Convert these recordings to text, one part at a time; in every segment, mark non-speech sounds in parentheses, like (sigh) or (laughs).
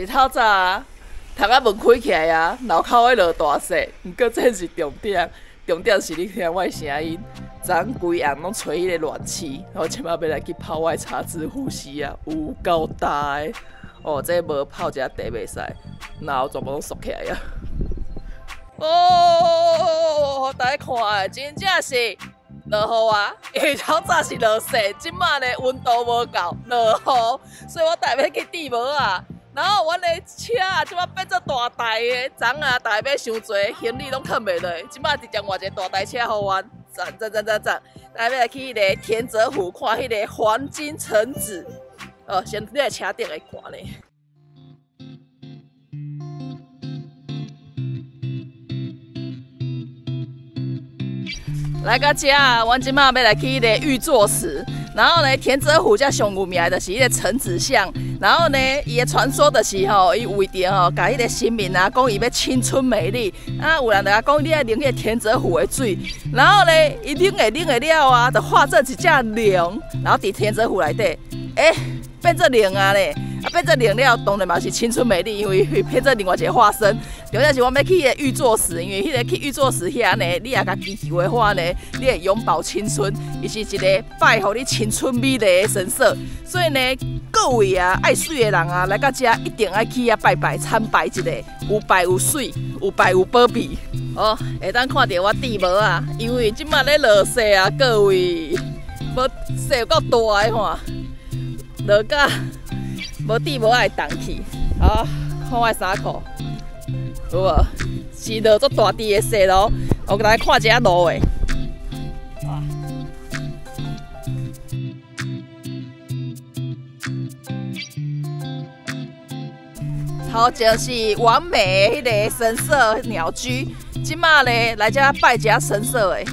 一透早啊，窗仔门开起来啊，脑壳咧落大雪，毋过这是重点，重点是你听我的声音，昨昏规暗拢吹迄个暖气，然后即摆要来去泡我的茶子呼吸啊，有够大的。哦，这无泡一下茶袂使，脑全部拢缩起来啊！哦，大家看，真正是落雨啊！下头早是落雪，即摆呢温度无够，落雨，所以我带要去地无啊。然后阮的车啊，即摆变做大台的，昨啊，大家要伤多，行李拢囥袂落，即摆直接换一个大台车互阮，赞赞赞赞赞！大家要来去迄个田泽湖看迄个黄金橙子。哦，先你来车顶来看咧。来到遮啊，阮即马要来去迄个玉座寺，然后呢，田泽湖遮上有名的就是迄个橙子巷，然后呢，伊的传说就是吼，伊为着吼，甲迄个神明啊，讲伊要青春美丽，啊，有人甲讲你爱啉迄个田泽湖的水，然后呢，伊啉下啉下了啊，就化作一只龙，然后伫天泽湖内底，诶。变做龙啊嘞，啊变做灵了，当然嘛是青春美丽，因为会变做另外一个化身。重要是我要去个玉座寺，因为迄个去玉座寺遐呢，你也甲祈求的话呢，你会永葆青春，伊是一个拜互你青春美丽的神社。所以呢，各位啊爱水的人啊，来到遮一定爱去啊拜拜参拜一下，有拜有水，有拜有宝贝。哦，会当看到我地无啊，因为即马咧落雪啊，各位，无雪有够大的吼。落甲无地无爱动去，啊，看我衫裤，有无？是落足大滴的雪咯，我给大家看一下路诶。头前是完美迄个神社鸟居，即马咧来遮拜一下神社诶。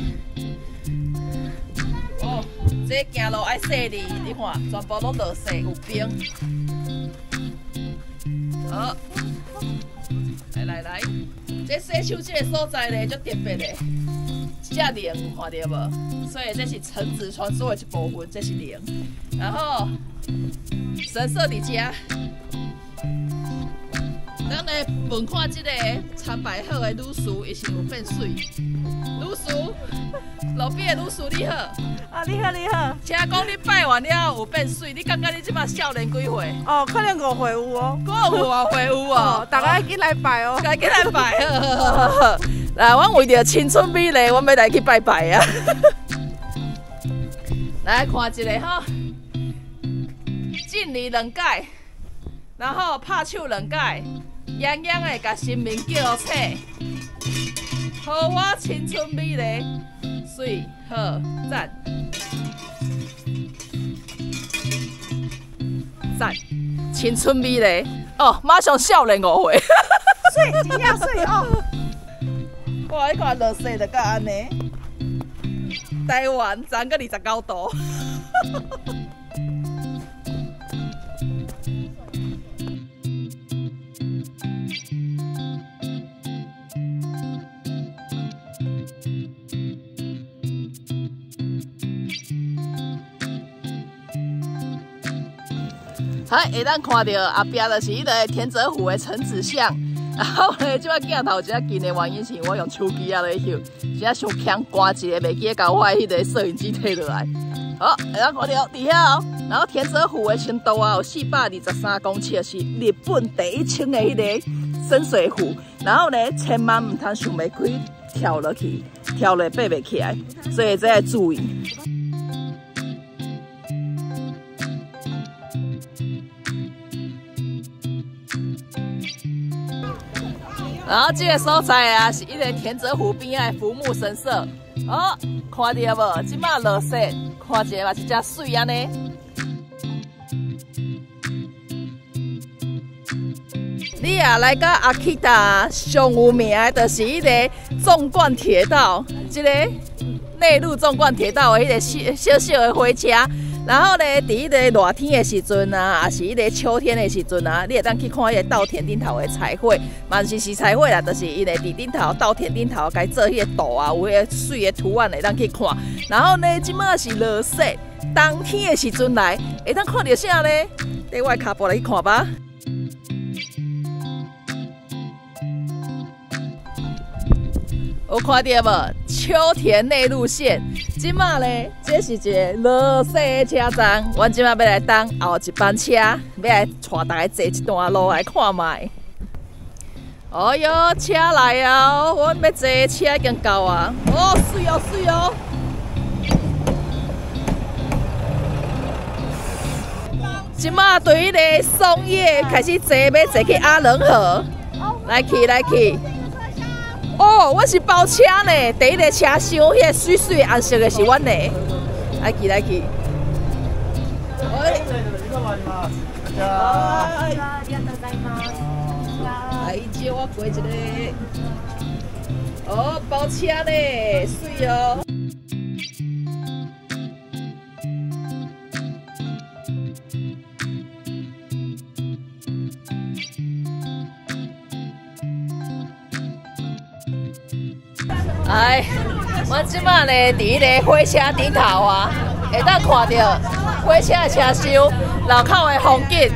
这行路爱雪哩，你看，全部拢落雪有冰。好，来来来，这洗手这个所在呢，就特别的，只灵看到无？所以这是橙子传说的一部分，这是灵。然后神社伫遮。咱来问看这个参拜好的女士，伊是有变水？女士，路边的女士你好。啊，你好你好。听讲你拜完了有变水，你感觉你即摆少年几岁？哦，可能五岁有哦。五岁有哦。大家紧来拜哦。赶紧来拜。(laughs) 来，我为着青春美丽，我要来去拜拜啊。(laughs) 来看一个哈，敬礼两届，然后拍手两届。洋洋的，甲新民叫醒，好我青春美丽，水好赞。赞，青春美丽。哦，马上少年五岁，水真正水哦，(laughs) 哇，你看落雪就到安尼，台湾涨个二十九度。嗨，会当看到后壁就是迄个天泽湖的橙子巷，(laughs) 然后咧，即摆镜头只近的原因是我用手机啊来翕，只啊想强挂一个，袂记甲我迄个摄影机摕落来。好，会当看到伫遐哦，然后天泽湖的深度啊有四百二十三公尺，是日本第一清的迄个深水湖。然后咧，千万唔通想袂开跳落去，跳落爬袂起来，所以这要注意。然后这个所在啊，是一个田泽湖边的浮木神社。哦，看到无？即马落雪，看一下嘛，是真水安尼。你啊，来到阿基达上有名的，就是一个纵贯铁道，这个内陆纵贯铁道的一个小小小的火车。然后咧，伫迄个热天的时阵啊，也是迄个秋天的时阵啊，你会当去看迄个稻田顶头的彩绘，嘛是是彩绘啦，就是伊个伫顶头、稻田顶头该做迄个图啊，有迄个水的图案会当去看。然后呢，即马是落雪，冬天的时阵来，会当看到啥咧？伫我卡步来去看吧。有看到无？秋田内陆线，即马咧，这是一个绿色的车站。阮即马要来等后一班车，要来带大家坐一段路来看卖。哦哟，车来啊！阮要坐的车已经到啊！哦，水哦，水哦！即马对迄个松叶开始坐，要坐去阿仁河，来去来去。哦，我是包车呢，第一个车厢，迄个水水红色的是阮的，来去来去。哎，来接我过一个。哦，包车嘞，水哦。哎，我即摆呢，伫迄个火车顶头啊，会当看到火车车厢，路口的风景，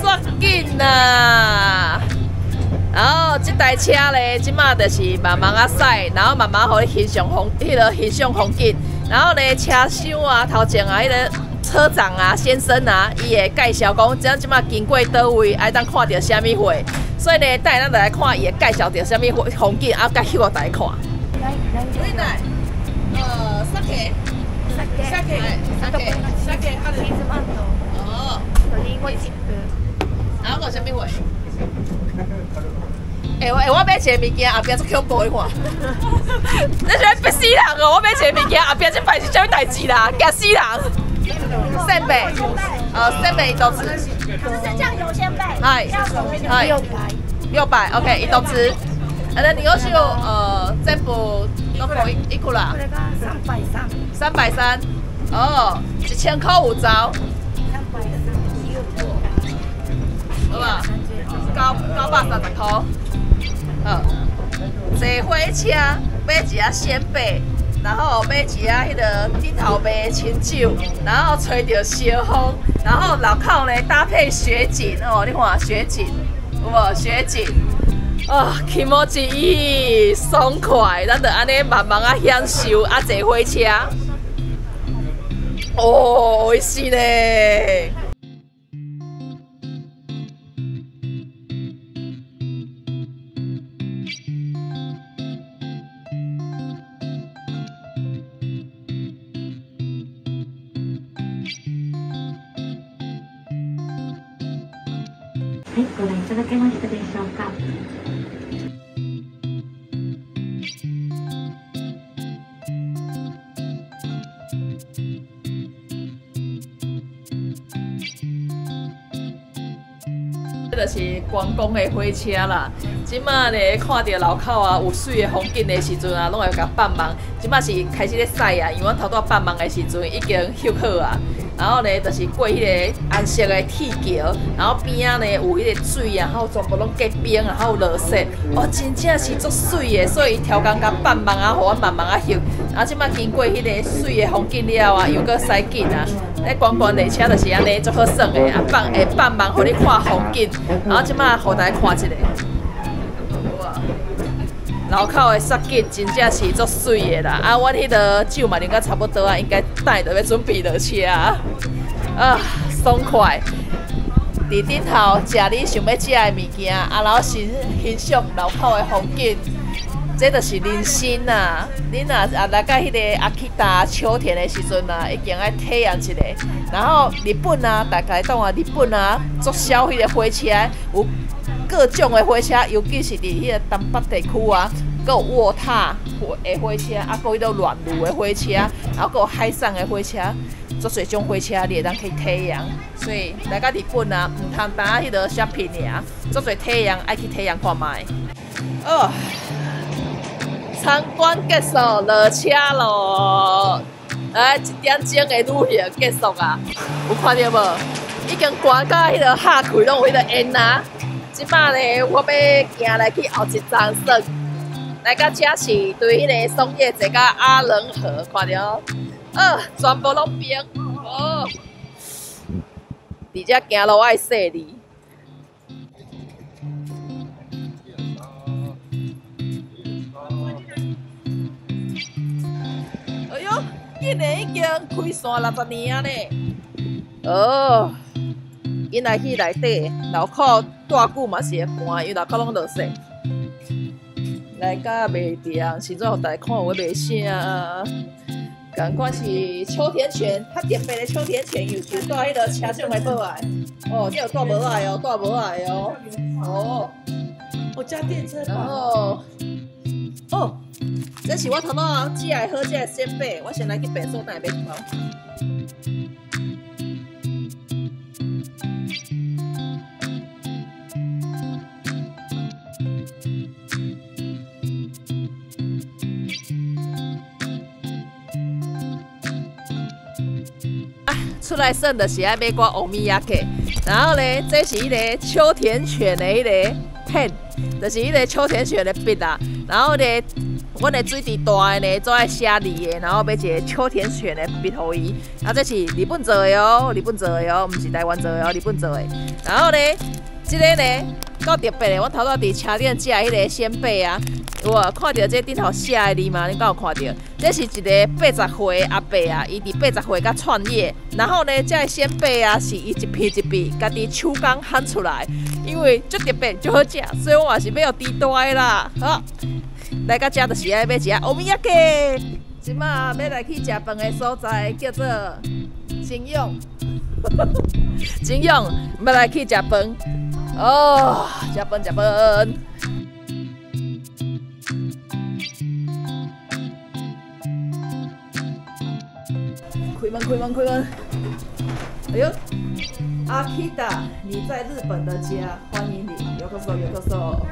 煞紧呐！然后即台车呢，即摆就是慢慢啊驶，然后慢慢互你欣赏风，迄个欣赏风景。然后呢，车厢啊，头前啊，迄个车长啊，先生啊，伊会介绍讲，怎即摆经过倒位，爱当看到虾米货。所以呢，带咱来看，伊会介绍到虾米风景，啊，介翕互大家看。对的，呃，三克，三克，三克，三克，三克，阿里。哦。然后我什么货？哎我哎我买一个物件，后边做恐怖的看。你是要死人哦！我买一个物件，后壁这摆是什么代志啦？吓死人！三百，呃，三百一刀子。只剩下有千倍。嗨，嗨，六百，六百，OK，一刀子。啊，那你又是呃，全部都可以一库啦。三百三。三百三。哦，一千块有走。三百三。好吧？九九百三十块。好。坐火车买一啊鲜贝，然后买一啊迄个顶头卖清酒，然后吹着小风，然后路口呢搭配雪景哦，你看雪景，有无雪景？啊，起码之意爽快，咱就安尼慢慢啊享受啊坐火车，哦，美味死咧！はい、ご覧いただけましたでしょうか。这就是观光的火车啦。即马咧看到路口啊有水的风景的时阵啊，拢会甲放慢。 即马是开始咧晒啊，因为我头拄放慢的时阵已经休好啊。然后呢，就是过迄个红色的铁桥，然后边仔呢有迄个水啊，然后全部拢结冰，然后落雪，哦，真正是足水的。所以调工甲放慢啊，互我慢慢啊休。然后即马经过迄个水的风景了啊，又搁驶紧啊。咧观光列车就是安尼足好耍的，啊放会放慢，互你看风景。然后即马互大家看一下。路口的雪景真正是足水的啦！啊，我迄个酒嘛啉到差不多啊，应该等着要准备落车啊，爽快！伫顶头食你想要食的物件，啊，然后欣欣赏路口的风景，这就是人生呐！恁若啊来到迄个阿基达秋田的时阵啊，一定要体验一下。然后日本啊，大概讲啊，日本啊，足少迄个火车有。各种的火车，尤其是伫迄个东北地区啊，有卧榻的火车，啊，有迄个暖炉的火车，然后有海上的火车，足侪种火车你会当去体验。所以大家日本啊，毋通单迄个小品尔，足侪体验爱去体验看卖。哦，参观结束，落车咯！来一点钟的旅行结束啊！有看到无？已经关到迄个下开拢有迄个烟啊！即摆呢，我要行来去后一站算。来到车市，对迄个松叶坐到阿伦河，看着，嗯、全部拢冰，哦，直接行路爱雪哩。哎呦，今年已经开山六十年嘞呢，哦。因来去内底，脑壳大久嘛是会寒，因为脑壳拢落雪。来甲卖店，实在互大家看有卖啥？赶快是秋田犬，较特别的。秋田犬，有就带迄个车上来报来。哦，这有带无来哦，带无来哦。哦，我家电车然后，哦，这是我头脑只爱喝这个鲜贝，我先来去白所买买一包。出来耍就是爱买挂欧米亚给，然后咧，这是一个秋田犬的迄个 pen，，就是迄个秋田犬的笔啊。然后咧，阮的水滴大的呢，做爱写字的，然后买一个秋田犬的笔互伊。啊，这是日本做的哦，日本做的哦，毋是台湾做的哦，日本做的。然后咧，即、个呢，够特别的，我头拄伫车顶食迄个鲜贝啊。有啊，看到这顶头写的字吗？你敢有看到？这是一个八十岁的阿伯啊，伊伫八十岁甲创业，然后呢，这鲜贝啊是伊一片一片家己手工烘出来，因为足特别足好食，所以我也是要滴大的啦。好，来到遮就是爱要食欧米亚鸡。即马要来去食饭的所在叫做金用，(laughs) 金用要来去食饭。哦，食饭食饭。开门，开门，开门！哎呦，阿 Kida，你在日本的家，欢迎你，有个手，有个手。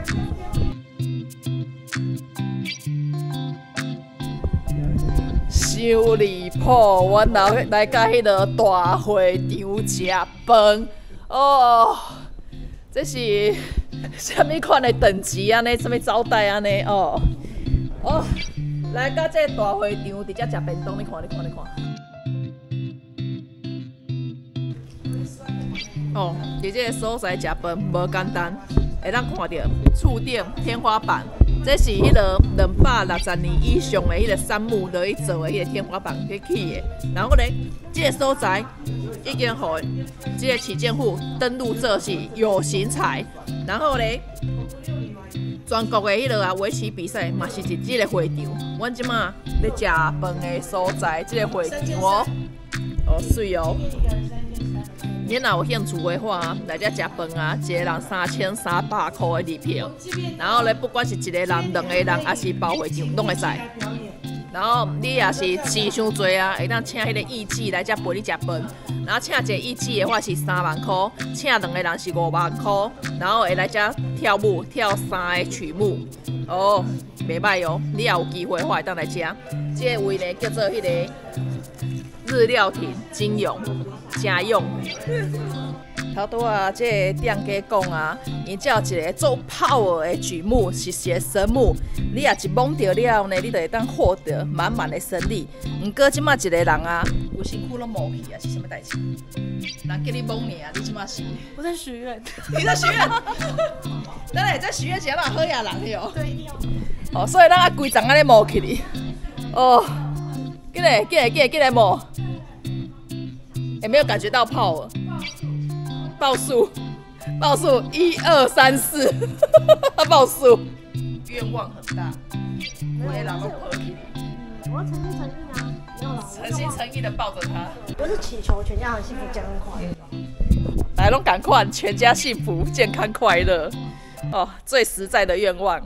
伤离谱，阮来来到迄个大会场食饭，哦，这是 (laughs) 什么款的等级安尼？什么招待安尼？哦，哦，来到这大会场，直接食便当，你看，你看，你看。哦，伫这个所在食饭无简单，会当看到触电天花板，这是迄个两百六十年以上的迄个杉木落去做的迄个天花板去起的。然后呢，这个所在已经互这个起建户登录这是有形彩，然后呢，全国的迄个啊围棋比赛嘛是一这个会场，阮即马咧食饭的所在即个会场哦，哦水哦。你若有兴趣的话，来遮食饭啊，一个人三千三百块的日票，然后咧，不管是一个人、两个人，还是包会场，拢会使。然后你也是钱伤多啊，会当请迄个义妓来遮陪你食饭。然后请一个义妓的话是三万块，请两个人是五万块，然后会来遮跳舞，跳三个曲目。哦，袂歹哦，你也有机会的话，会当来遮。这位呢叫做迄个日料亭金融家用。头拄啊，这个店家讲啊，因只有一个做泡的举目是一个神木，你啊一摸着了呢，你就会当获得满满的胜利。毋过即马一个人啊，有身躯拢无去啊，是啥物代志？人叫你摸你啊，你即马是？我在许愿。你在许愿？咱来在许愿前嘛好野人哟哦。对，哦，所以咱啊规丛安尼摸起哩。哦，进来，进来，进来，进来摸。有没有感觉到泡了？报数，报数，一二三四，(laughs) 报数。愿望很大，我也老公合起。我诚心诚意啊，没有啦，诚心诚意的抱着他。我是祈求全家很幸福、健康、快乐。来，拢赶快，全家幸福、健康、快乐。哦，最实在的愿望。